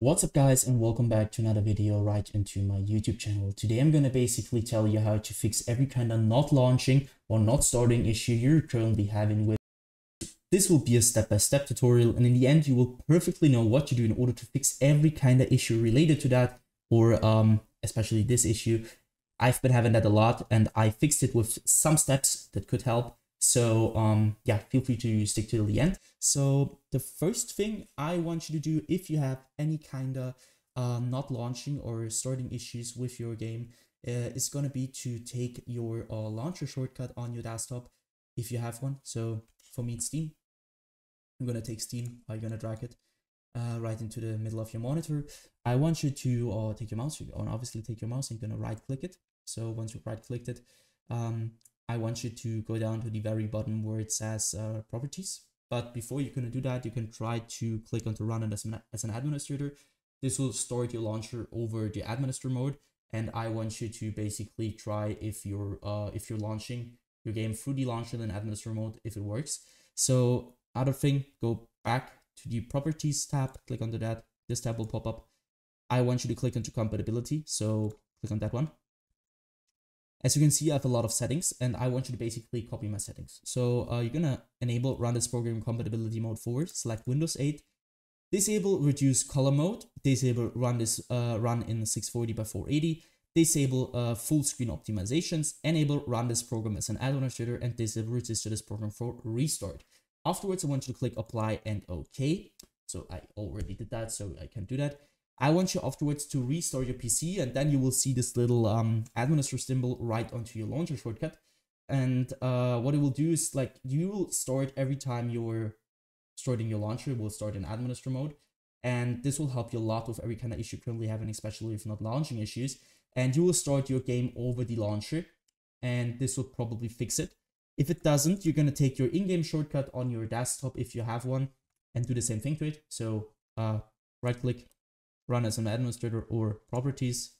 What's up guys and welcome back to another video right into my YouTube channel. Today I'm gonna basically tell you how to fix every kind of not launching or not starting issue you're currently having with. This will be a step-by-step -step tutorial and in the end you will perfectly know what to do in order to fix every kind of issue related to that or um, especially this issue. I've been having that a lot and I fixed it with some steps that could help so um, yeah, feel free to stick to the end. So the first thing I want you to do if you have any kind of uh, not launching or starting issues with your game uh, is going to be to take your uh, launcher shortcut on your desktop if you have one. So for me, it's Steam. I'm going to take Steam. I'm going to drag it uh, right into the middle of your monitor. I want you to uh, take your mouse. You obviously take your mouse and you're going to right click it. So once you right clicked it, um, I want you to go down to the very bottom where it says uh, properties. But before you can do that, you can try to click on to run it as an, as an administrator. This will start your launcher over the administrator mode. And I want you to basically try if you're uh, if you're launching your game through the launcher in administrator mode, if it works. So other thing, go back to the properties tab, click onto that. This tab will pop up. I want you to click onto compatibility. So click on that one. As you can see, I have a lot of settings and I want you to basically copy my settings. So uh, you're gonna enable run this program compatibility mode forward, select Windows 8, disable reduce color mode, disable run this uh, run in 640 by 480, disable uh, full screen optimizations, enable run this program as an administrator and disable register this program for restart. Afterwards, I want you to click apply and OK. So I already did that, so I can do that. I want you afterwards to restore your PC and then you will see this little um, administrator symbol right onto your launcher shortcut. And uh, what it will do is like you will start every time you're starting your launcher, will start in administrator mode. And this will help you a lot with every kind of issue currently having, especially if not launching issues. And you will start your game over the launcher and this will probably fix it. If it doesn't, you're going to take your in-game shortcut on your desktop if you have one and do the same thing to it. So uh, right click, run as an administrator or properties,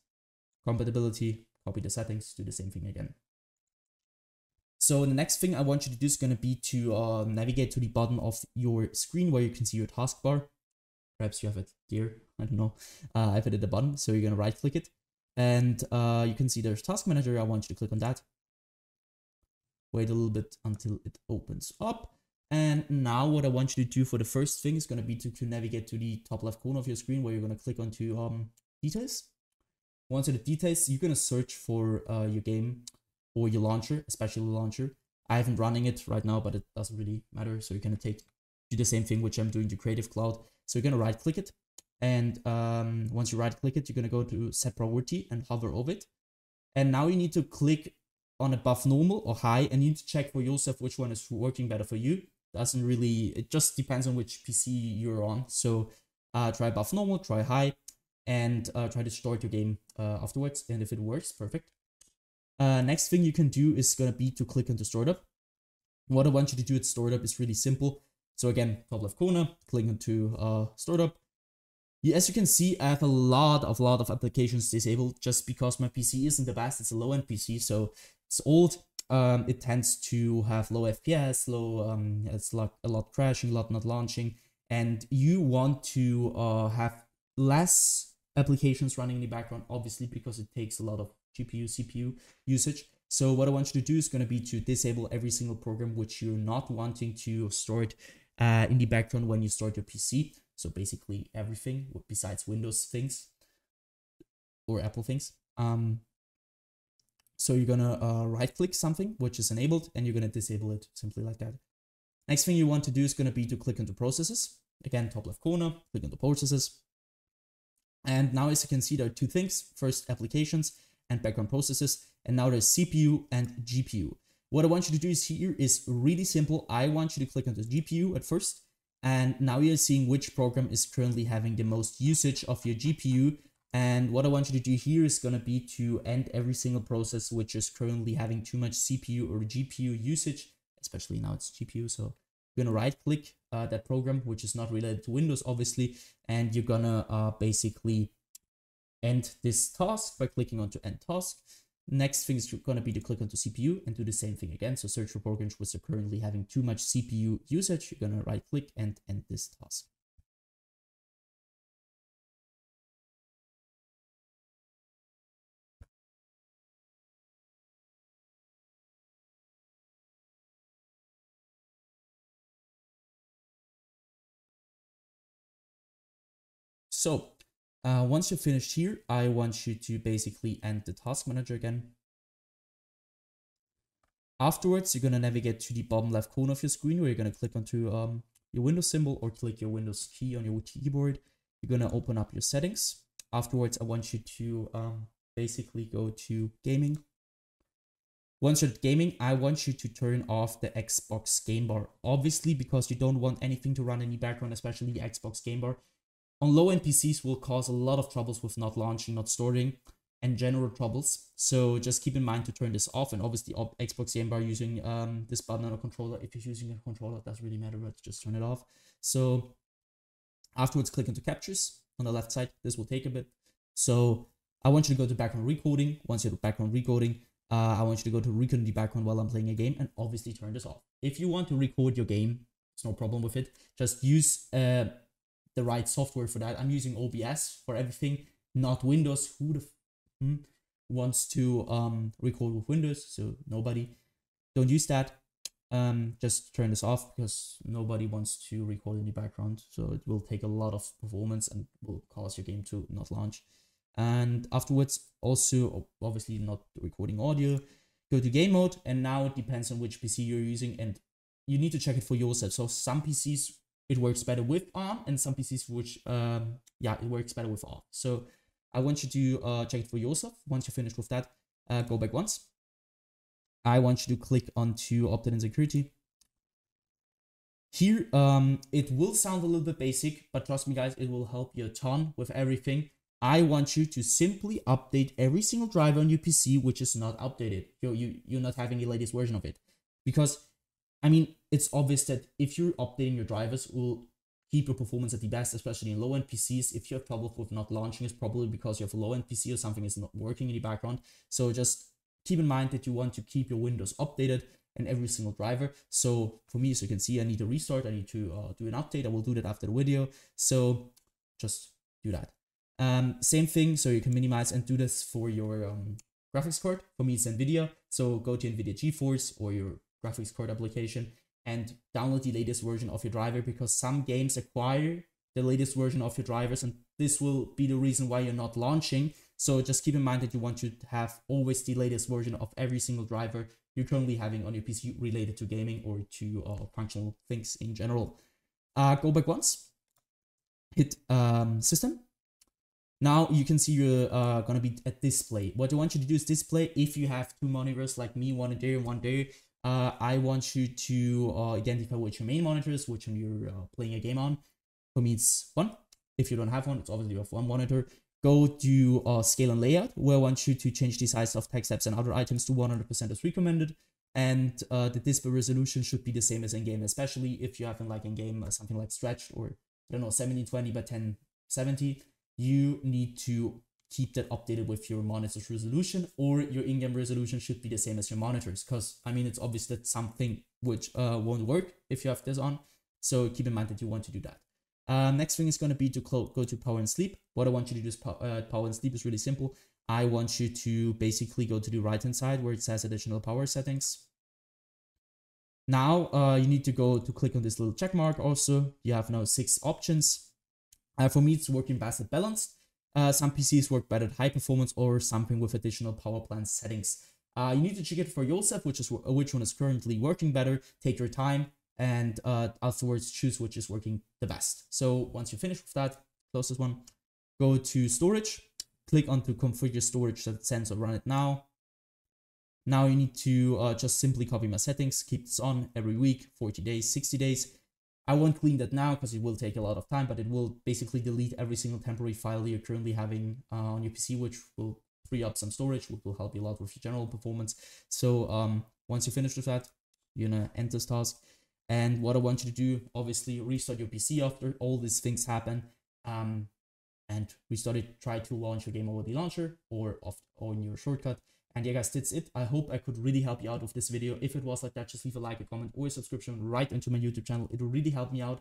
compatibility, copy the settings, do the same thing again. So the next thing I want you to do is going to be to uh, navigate to the bottom of your screen where you can see your taskbar. Perhaps you have it here, I don't know. Uh, I have it at the bottom, so you're going to right click it. And uh, you can see there's task manager, I want you to click on that. Wait a little bit until it opens up. And now what I want you to do for the first thing is going to be to, to navigate to the top left corner of your screen where you're going to click onto um, details. Once in the details, you're going to search for uh, your game or your launcher, especially the launcher. I haven't running it right now, but it doesn't really matter. So you're going to take do the same thing, which I'm doing to Creative Cloud. So you're going to right click it. And um, once you right click it, you're going to go to set priority and hover over it. And now you need to click on above normal or high and you need to check for yourself which one is working better for you doesn't really it just depends on which pc you're on. So uh try above normal try high and uh, try to start your game uh, afterwards. And if it works perfect. Uh next thing you can do is gonna be to click into startup. What i want you to do at startup is really simple. So again top left corner click into uh startup. As you can see, I have a lot of lot of applications disabled just because my PC isn't the best. It's a low-end PC, so it's old um, it tends to have low FPS, low, um, it's like a lot crashing, a lot not launching, and you want to uh, have less applications running in the background, obviously, because it takes a lot of GPU, CPU usage. So what I want you to do is going to be to disable every single program which you're not wanting to start uh, in the background when you start your PC. So basically everything besides Windows things or Apple things. Um, so you're gonna uh, right click something which is enabled and you're gonna disable it simply like that. Next thing you want to do is gonna be to click into processes. Again, top left corner, click into processes. And now as you can see, there are two things. First, applications and background processes. And now there's CPU and GPU. What I want you to do is here is really simple. I want you to click on the GPU at first. And now you're seeing which program is currently having the most usage of your GPU and what I want you to do here is going to be to end every single process which is currently having too much CPU or GPU usage, especially now it's GPU. So you're going to right click uh, that program, which is not related to Windows, obviously, and you're going to uh, basically end this task by clicking onto end task. Next thing is going to be to click onto CPU and do the same thing again. So search for programs which are currently having too much CPU usage. You're going to right click and end this task. So uh, once you're finished here, I want you to basically end the task manager again. Afterwards, you're going to navigate to the bottom left corner of your screen where you're going to click onto um, your Windows symbol or click your Windows key on your keyboard. You're going to open up your settings. Afterwards, I want you to um, basically go to gaming. Once you're gaming, I want you to turn off the Xbox game bar. Obviously, because you don't want anything to run in the background, especially the Xbox game bar. On low-end PCs will cause a lot of troubles with not launching, not storing, and general troubles. So just keep in mind to turn this off. And obviously, Xbox game bar using um, this button on a controller. If you're using a controller, it doesn't really matter, but just turn it off. So afterwards, click into captures on the left side. This will take a bit. So I want you to go to background recording. Once you're background recording, uh, I want you to go to record the background while I'm playing a game and obviously turn this off. If you want to record your game, it's no problem with it. Just use uh, the right software for that. I'm using OBS for everything, not Windows. Who the hmm, wants to um, record with Windows? So nobody. Don't use that. Um, just turn this off because nobody wants to record in the background. So it will take a lot of performance and will cause your game to not launch and afterwards also obviously not recording audio go to game mode and now it depends on which pc you're using and you need to check it for yourself so some pcs it works better with arm and some pcs which um yeah it works better with off so i want you to uh check it for yourself. Once you're finished with that uh go back once. I want you to click onto update and security. Here um it will sound a little bit basic but trust me guys it will help you a ton with everything. I want you to simply update every single driver on your PC which is not updated. You're, you, you're not having the latest version of it. Because, I mean, it's obvious that if you're updating your drivers, will keep your performance at the best, especially in low-end PCs. If you have trouble with not launching, it's probably because you have a low-end PC or something is not working in the background. So just keep in mind that you want to keep your Windows updated and every single driver. So for me, as you can see, I need to restart. I need to uh, do an update. I will do that after the video. So just do that. Um, same thing, so you can minimize and do this for your um, graphics card. For me, it's NVIDIA. So go to NVIDIA GeForce or your graphics card application and download the latest version of your driver because some games acquire the latest version of your drivers and this will be the reason why you're not launching. So just keep in mind that you want to have always the latest version of every single driver you're currently having on your PC related to gaming or to uh, functional things in general. Uh, go back once, hit um, system, now you can see you're uh, gonna be at display. What I want you to do is display if you have two monitors like me, one there and one there. Uh, I want you to uh, identify which your main monitor is, which one you're uh, playing a game on. For me, it's one. If you don't have one, it's obviously you have one monitor. Go to uh, scale and layout, where I want you to change the size of text apps and other items to 100% as recommended. And uh, the display resolution should be the same as in game, especially if you have in like in game uh, something like stretched or I don't know 1720 by 1070 you need to keep that updated with your monitor's resolution or your in-game resolution should be the same as your monitors because I mean it's obvious that something which uh, won't work if you have this on so keep in mind that you want to do that. Uh, next thing is going to be to go to power and sleep. What I want you to do is power, uh, power and sleep is really simple. I want you to basically go to the right hand side where it says additional power settings. Now uh, you need to go to click on this little check mark also. You have now six options uh, for me, it's working best at balanced. Uh, some PCs work better at high performance or something with additional power plan settings. Uh, you need to check it for yourself, which is which one is currently working better. Take your time and uh, afterwards choose which is working the best. So once you finish with that, close this one. Go to storage. Click on to configure storage that sensor run it now. Now you need to uh, just simply copy my settings, keep this on every week, 40 days, 60 days. I won't clean that now because it will take a lot of time, but it will basically delete every single temporary file you're currently having uh, on your PC, which will free up some storage, which will help you a lot with your general performance. So um, once you finish with that, you're gonna end this task. And what I want you to do, obviously, restart your PC after all these things happen. Um, and restart it, try to launch your game over the launcher or off on your shortcut. And yeah, guys, that's it. I hope I could really help you out with this video. If it was like that, just leave a like, a comment, or a subscription right into my YouTube channel. It will really help me out.